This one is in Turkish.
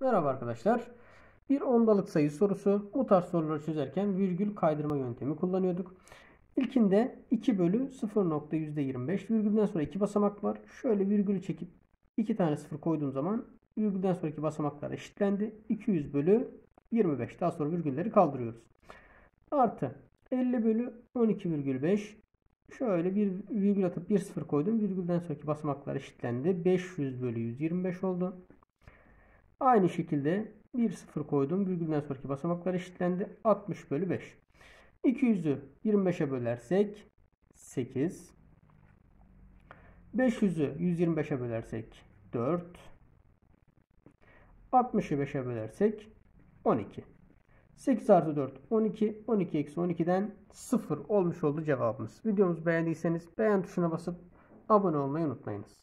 Merhaba arkadaşlar. Bir ondalık sayı sorusu. Bu tarz soruları çözerken virgül kaydırma yöntemi kullanıyorduk. İlkinde 2 bölü 0.25 virgülden sonra 2 basamak var. Şöyle virgülü çekip 2 tane sıfır koyduğum zaman virgülden sonraki basamaklar eşitlendi. 200 bölü 25. Daha sonra virgülleri kaldırıyoruz. Artı 50 bölü 12,5 Şöyle bir virgül atıp bir sıfır koydum. Virgülden sonraki basamaklar eşitlendi. 500 bölü 125 oldu. Aynı şekilde bir sıfır koydum. Virgülden sonraki basamaklar eşitlendi. 60 bölü 5. 200'ü 25'e bölersek 8. 500'ü 125'e bölersek 4. 60'ı 5'e bölersek 12. 8 artı 4 12. 12 eksi 12'den 0 olmuş oldu cevabımız. Videomuzu beğendiyseniz beğen tuşuna basıp abone olmayı unutmayınız.